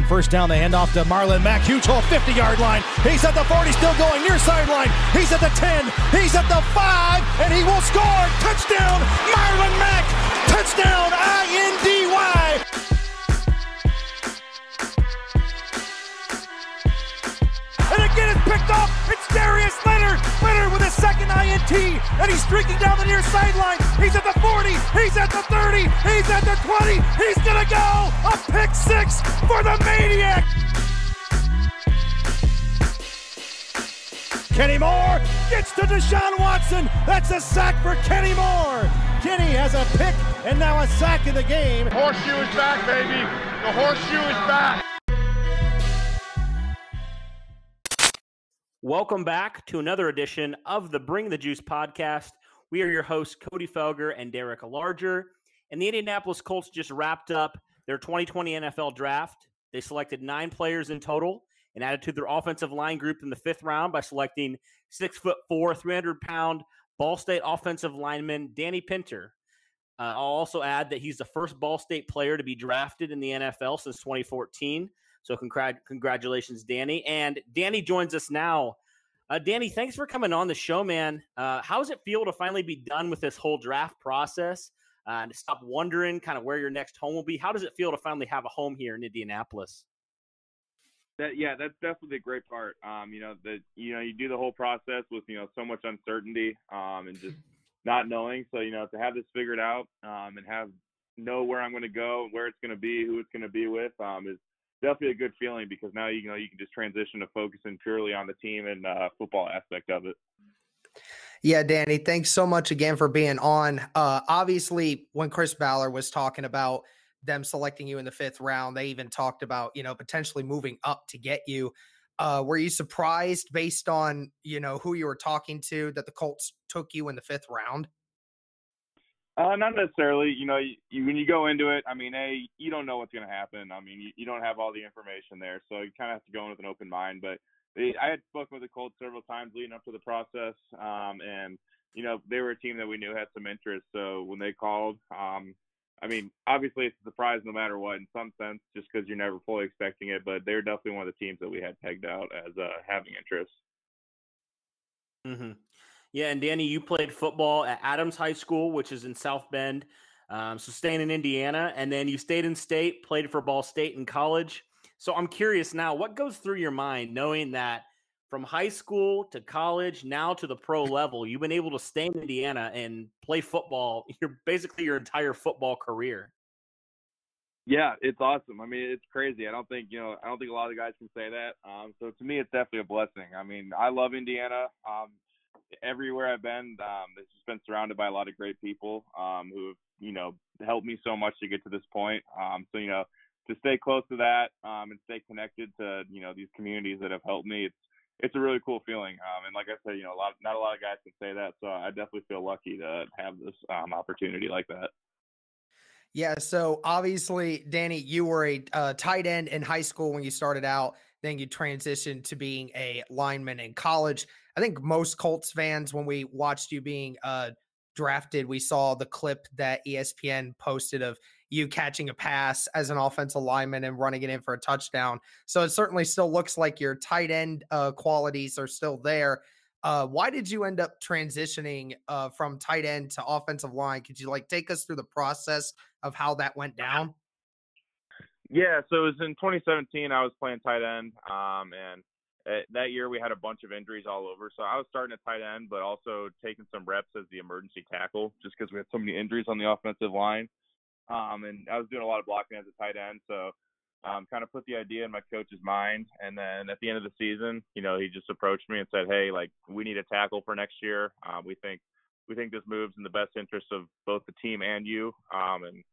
On first down, they hand off to Marlon Mack. Huge hole, 50 yard line. He's at the 40, still going near sideline. He's at the 10. He's at the 5, and he will score. Touchdown, Marlon Mack. Touchdown, I Darius Leonard. Leonard with a second INT, and he's streaking down the near sideline. He's at the 40. He's at the 30. He's at the 20. He's gonna go a pick six for the Maniac. Kenny Moore gets to Deshaun Watson. That's a sack for Kenny Moore. Kenny has a pick and now a sack in the game. Horseshoe is back, baby. The horseshoe is back. Welcome back to another edition of the Bring the Juice podcast. We are your hosts, Cody Felger and Derek Larger. And the Indianapolis Colts just wrapped up their 2020 NFL draft. They selected nine players in total and added to their offensive line group in the fifth round by selecting six foot four, 300 pound Ball State offensive lineman Danny Pinter. Uh, I'll also add that he's the first Ball State player to be drafted in the NFL since 2014. So congr- congratulations, Danny. And Danny joins us now. Uh, Danny, thanks for coming on the show, man. Uh, how does it feel to finally be done with this whole draft process uh, and to stop wondering kind of where your next home will be? How does it feel to finally have a home here in Indianapolis? That yeah, that's definitely a great part. Um, you know that you know you do the whole process with you know so much uncertainty um, and just not knowing. So you know to have this figured out um, and have know where I'm going to go, where it's going to be, who it's going to be with um, is definitely a good feeling because now you know you can just transition to focusing purely on the team and uh, football aspect of it. Yeah, Danny, thanks so much again for being on. Uh, obviously, when Chris Ballard was talking about them selecting you in the fifth round, they even talked about you know potentially moving up to get you. Uh, were you surprised based on you know who you were talking to that the Colts took you in the fifth round? Uh, not necessarily. You know, you, you, when you go into it, I mean, a you don't know what's going to happen. I mean, you, you don't have all the information there, so you kind of have to go in with an open mind. But they, I had spoken with the Colts several times leading up to the process, um, and you know, they were a team that we knew had some interest. So when they called, um, I mean, obviously it's a surprise no matter what in some sense, just because you're never fully expecting it. But they're definitely one of the teams that we had pegged out as uh, having interest. Mm-hmm. Yeah, and Danny, you played football at Adams High School, which is in South Bend. Um, so staying in Indiana, and then you stayed in state, played for Ball State in college. So I'm curious now, what goes through your mind knowing that from high school to college, now to the pro level, you've been able to stay in Indiana and play football. You're basically your entire football career. Yeah, it's awesome. I mean, it's crazy. I don't think you know. I don't think a lot of guys can say that. Um, so to me, it's definitely a blessing. I mean, I love Indiana. Um, everywhere I've been, um, it's just been surrounded by a lot of great people um, who have, you know, helped me so much to get to this point. Um, so, you know, to stay close to that um, and stay connected to, you know, these communities that have helped me, it's, it's a really cool feeling. Um, and like I said, you know, a lot, not a lot of guys can say that. So I definitely feel lucky to have this um, opportunity like that. Yeah. So obviously, Danny, you were a uh, tight end in high school when you started out. Then you transitioned to being a lineman in college. I think most Colts fans, when we watched you being uh, drafted, we saw the clip that ESPN posted of you catching a pass as an offensive lineman and running it in for a touchdown. So it certainly still looks like your tight end uh, qualities are still there. Uh, why did you end up transitioning uh, from tight end to offensive line? Could you like take us through the process of how that went down? Yeah, so it was in 2017. I was playing tight end, um, and uh, that year we had a bunch of injuries all over. So I was starting at tight end, but also taking some reps as the emergency tackle, just because we had so many injuries on the offensive line. Um, and I was doing a lot of blocking as a tight end, so um, kind of put the idea in my coach's mind. And then at the end of the season, you know, he just approached me and said, "Hey, like we need a tackle for next year. Um, we think we think this moves in the best interest of both the team and you." Um, and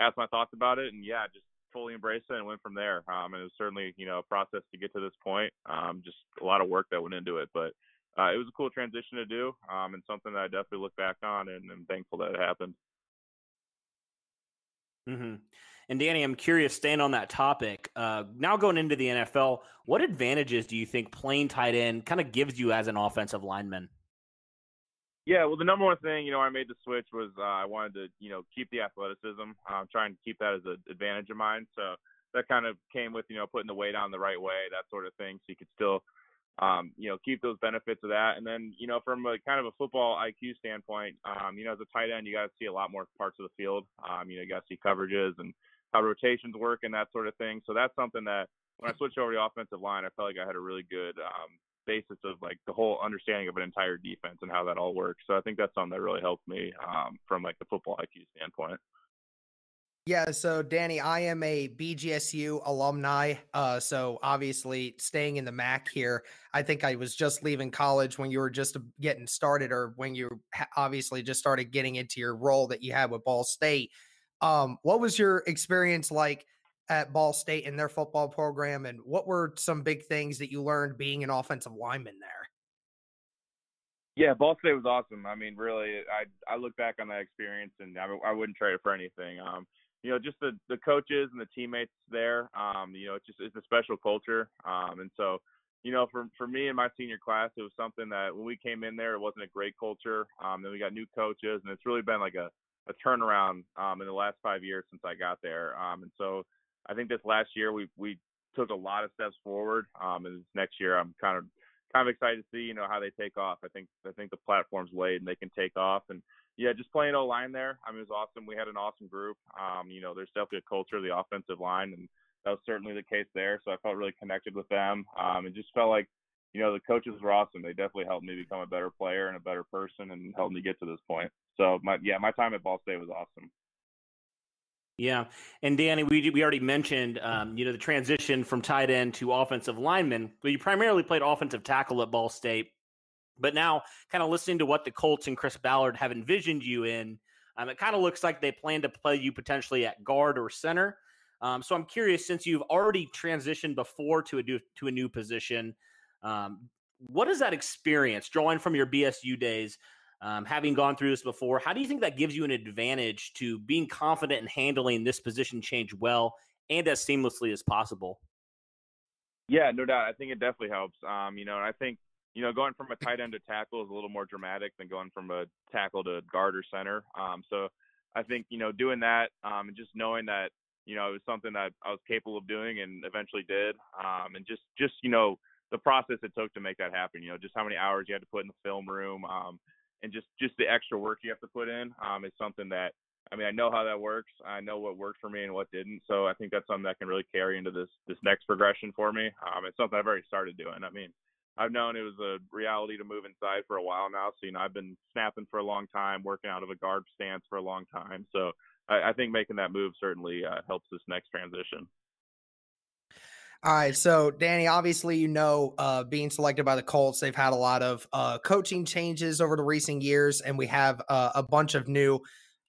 asked my thoughts about it, and yeah, just fully embraced it and went from there. Um, and it was certainly, you know, a process to get to this point. Um, just a lot of work that went into it, but uh, it was a cool transition to do, um, and something that I definitely look back on and am thankful that it happened. Mm-hmm. And Danny, I'm curious, staying on that topic, uh, now going into the NFL, what advantages do you think playing tight end kind of gives you as an offensive lineman? Yeah, well, the number one thing, you know, I made the switch was uh, I wanted to, you know, keep the athleticism. I'm trying to keep that as an advantage of mine. So that kind of came with you know putting the weight on the right way, that sort of thing, so you could still um, you know, keep those benefits of that. And then, you know, from a kind of a football IQ standpoint, um, you know, as a tight end, you got to see a lot more parts of the field. Um, you know, you got to see coverages and how rotations work and that sort of thing. So that's something that when I switched over to the offensive line, I felt like I had a really good um, basis of like the whole understanding of an entire defense and how that all works. So I think that's something that really helped me um, from like the football IQ standpoint. Yeah, so Danny, I am a BGSU alumni. Uh, so obviously staying in the MAC here. I think I was just leaving college when you were just getting started, or when you obviously just started getting into your role that you had with Ball State. Um, what was your experience like at Ball State in their football program, and what were some big things that you learned being an offensive lineman there? Yeah, Ball State was awesome. I mean, really, I I look back on that experience, and I, I wouldn't trade it for anything. Um, you know, just the the coaches and the teammates there. Um, you know, it's just it's a special culture. Um, and so, you know, for for me and my senior class, it was something that when we came in there, it wasn't a great culture. Um, then we got new coaches, and it's really been like a a turnaround um, in the last five years since I got there. Um, and so, I think this last year we we took a lot of steps forward. Um, and this next year, I'm kind of kind of excited to see you know how they take off. I think I think the platform's laid and they can take off and yeah, just playing O line there. I mean, it was awesome. We had an awesome group. Um, you know, there's definitely a culture of the offensive line, and that was certainly the case there. So I felt really connected with them. Um, and just felt like, you know, the coaches were awesome. They definitely helped me become a better player and a better person, and helped me get to this point. So my yeah, my time at Ball State was awesome. Yeah, and Danny, we we already mentioned, um, you know, the transition from tight end to offensive lineman. But you primarily played offensive tackle at Ball State. But now, kind of listening to what the Colts and Chris Ballard have envisioned you in, um, it kind of looks like they plan to play you potentially at guard or center. Um, so I'm curious, since you've already transitioned before to a new, to a new position, um, what is that experience drawing from your BSU days? Um, having gone through this before, how do you think that gives you an advantage to being confident in handling this position change well and as seamlessly as possible? Yeah, no doubt. I think it definitely helps. Um, you know, I think you know, going from a tight end to tackle is a little more dramatic than going from a tackle to guard or center. Um, so I think, you know, doing that um, and just knowing that, you know, it was something that I was capable of doing and eventually did. Um, and just, just, you know, the process it took to make that happen, you know, just how many hours you had to put in the film room um, and just, just the extra work you have to put in um, is something that, I mean, I know how that works. I know what worked for me and what didn't. So I think that's something that can really carry into this, this next progression for me. Um, it's something I've already started doing. I mean, I've known it was a reality to move inside for a while now. So, you know, I've been snapping for a long time, working out of a guard stance for a long time. So I, I think making that move certainly uh, helps this next transition. All right. So, Danny, obviously, you know, uh, being selected by the Colts, they've had a lot of uh, coaching changes over the recent years, and we have uh, a bunch of new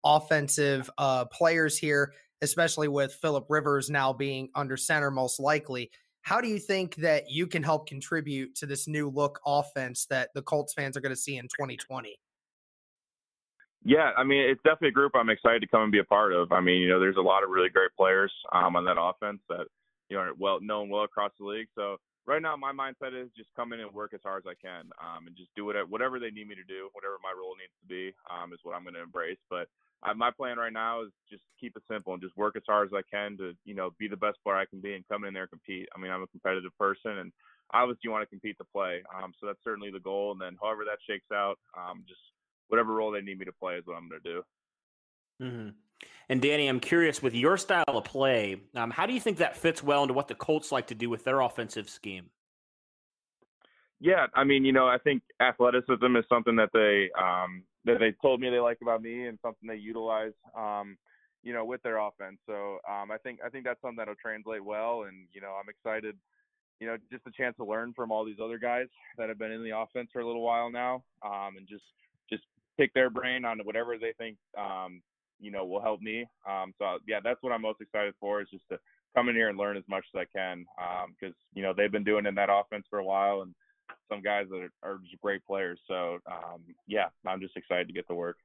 offensive uh, players here, especially with Philip Rivers now being under center, most likely. How do you think that you can help contribute to this new look offense that the Colts fans are going to see in 2020? Yeah, I mean, it's definitely a group I'm excited to come and be a part of. I mean, you know, there's a lot of really great players um, on that offense that you know well known well across the league. So right now, my mindset is just come in and work as hard as I can, um, and just do whatever whatever they need me to do, whatever my role needs to be, um, is what I'm going to embrace. But uh, my plan right now is just keep it simple and just work as hard as I can to, you know, be the best player I can be and come in there and compete. I mean, I'm a competitive person and obviously you want to compete to play. Um, so that's certainly the goal. And then however that shakes out, um, just whatever role they need me to play is what I'm going to do. Mm-hmm. And Danny, I'm curious with your style of play, um, how do you think that fits well into what the Colts like to do with their offensive scheme? Yeah, I mean, you know, I think athleticism is something that they um, that they told me they like about me and something they utilize um, you know with their offense so um, i think i think that's something that'll translate well and you know i'm excited you know just a chance to learn from all these other guys that have been in the offense for a little while now um, and just just pick their brain on whatever they think um, you know will help me um, so yeah that's what i'm most excited for is just to come in here and learn as much as i can because um, you know they've been doing in that offense for a while and some guys that are, are just great players. So um, yeah, I'm just excited to get to work.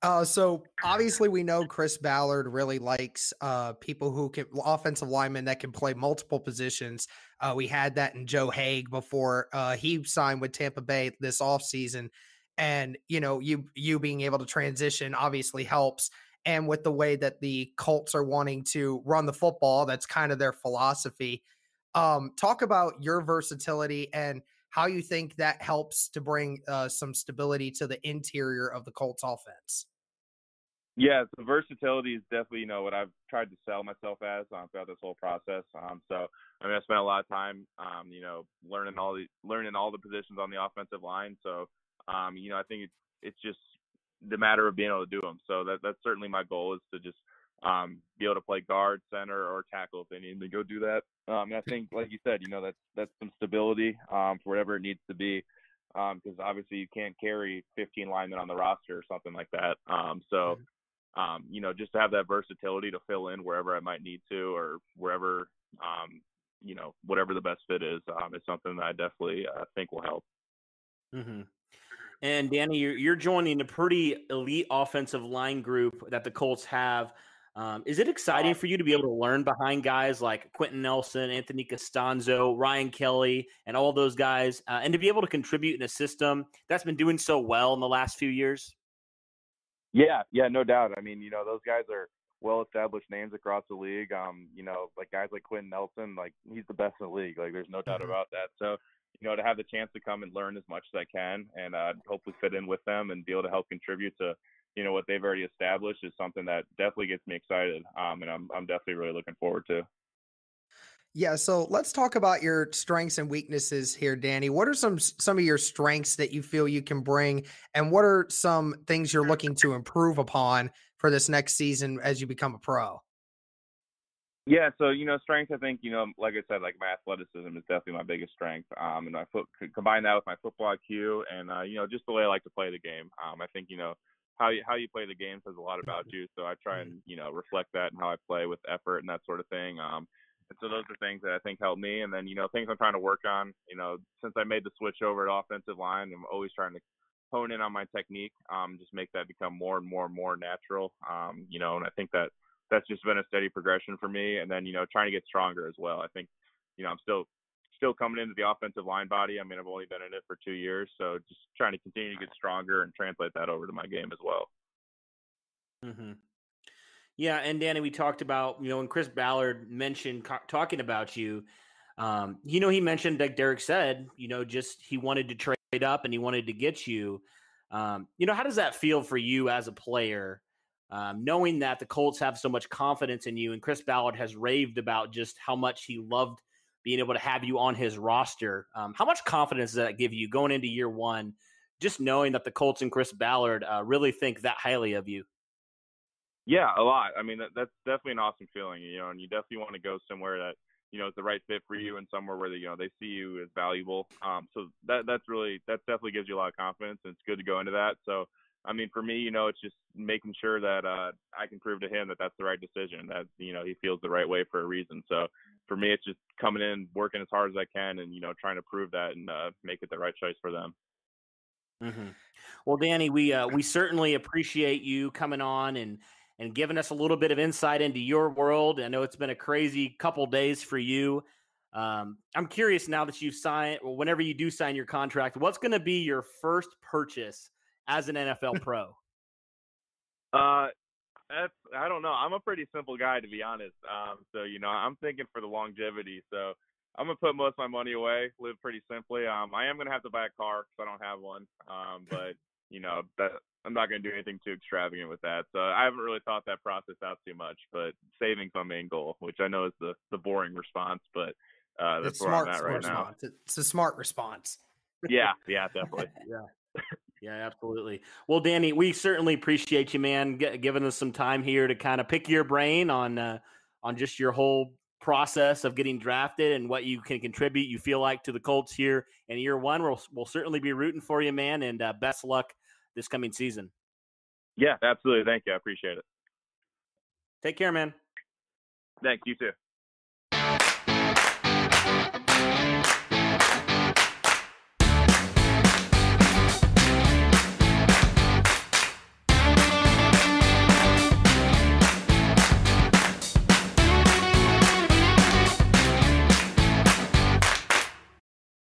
Uh, so obviously we know Chris Ballard really likes uh, people who can offensive linemen that can play multiple positions. Uh, we had that in Joe Haeg before uh, he signed with Tampa Bay this offseason. And you know, you you being able to transition obviously helps. and with the way that the Colts are wanting to run the football. That's kind of their philosophy. Um, talk about your versatility and how you think that helps to bring uh, some stability to the interior of the Colts offense. Yeah, the versatility is definitely you know what I've tried to sell myself as um, throughout this whole process. Um, so I mean, I spent a lot of time, um, you know, learning all the learning all the positions on the offensive line. So um, you know, I think it's it's just the matter of being able to do them. So that that's certainly my goal is to just um, be able to play guard, center, or tackle if they need to go do that. Um, and I think, like you said, you know, that's that's some stability um, for whatever it needs to be, because um, obviously you can't carry 15 linemen on the roster or something like that. Um, so, mm-hmm. um, you know, just to have that versatility to fill in wherever I might need to, or wherever, um, you know, whatever the best fit is, um, is something that I definitely uh, think will help. Mm-hmm. And Danny, you're, joining a pretty elite offensive line group that the Colts have. Um, is it exciting for you to be able to learn behind guys like Quenton Nelson, Anthony Castonzo, Ryan Kelly, and all those guys, uh, and to be able to contribute in a system that's been doing so well in the last few years? Yeah, yeah, no doubt. I mean, you know, those guys are well-established names across the league. Um, you know, like guys like Quenton Nelson, like he's the best in the league. Like, there's no doubt mm-hmm. about that. So, you know, to have the chance to come and learn as much as I can, and uh, hopefully fit in with them and be able to help contribute to you know what they've already established is something that definitely gets me excited, um, and I'm I'm definitely really looking forward to. Yeah, so let's talk about your strengths and weaknesses here, Danny. What are some some of your strengths that you feel you can bring, and what are some things you're looking to improve upon for this next season as you become a pro? Yeah, so you know, strength. I think you know, like I said, like my athleticism is definitely my biggest strength. Um, and I foot combine that with my football IQ, and uh, you know, just the way I like to play the game. Um, I think you know, how you how you play the game says a lot about you. So I try and you know reflect that in how I play with effort and that sort of thing. Um, and so those are things that I think help me. And then you know things I'm trying to work on. You know, since I made the switch over to offensive line, I'm always trying to hone in on my technique. Um, just make that become more and more and more natural. Um, you know, and I think that that's just been a steady progression for me. And then you know trying to get stronger as well. I think you know I'm still still coming into the offensive line body. I mean, I've only been in it for two years, so just trying to continue to get stronger and translate that over to my game as well. Mm-hmm. Yeah, and Danny, we talked about you know when Chris Ballard mentioned co- talking about you. Um, you know, he mentioned like Derek said, you know, just he wanted to trade up and he wanted to get you. Um, you know, how does that feel for you as a player, um, knowing that the Colts have so much confidence in you, and Chris Ballard has raved about just how much he loved being able to have you on his roster. Um, how much confidence does that give you going into year one, just knowing that the Colts and Chris Ballard uh, really think that highly of you? Yeah, a lot. I mean, that, that's definitely an awesome feeling, you know, and you definitely want to go somewhere that you know is the right fit for you and somewhere where they, you know they see you as valuable. Um, so that that's really that definitely gives you a lot of confidence, and it's good to go into that. So I mean, for me, you know, it's just making sure that uh, I can prove to him that that's the right decision, that you know he feels the right way for a reason. So for me, it's just coming in, working as hard as I can, and you know, trying to prove that and uh, make it the right choice for them. Mm-hmm. Well, Danny, we uh, we certainly appreciate you coming on and and giving us a little bit of insight into your world. I know it's been a crazy couple days for you. Um, I'm curious now that you've signed, whenever you do sign your contract, what's going to be your first purchase as an NFL pro? Uh, that's I don't know. I'm a pretty simple guy to be honest. Um, so you know, I'm thinking for the longevity. So I'm gonna put most of my money away, live pretty simply. Um, I am gonna have to buy a car because I don't have one. Um, but you know that I'm not gonna do anything too extravagant with that. So I haven't really thought that process out too much. But saving's my main goal, which I know is the the boring response, but uh, that's it's where smart, I'm at right response. now. It's a smart response. Yeah, yeah, definitely. yeah. Yeah, absolutely. Well, Danny, we certainly appreciate you, man, g- giving us some time here to kind of pick your brain on uh, on just your whole process of getting drafted and what you can contribute. You feel like to the Colts here in year one. We'll we'll certainly be rooting for you, man, and uh, best luck this coming season. Yeah, absolutely. Thank you. I appreciate it. Take care, man. Thanks. You too.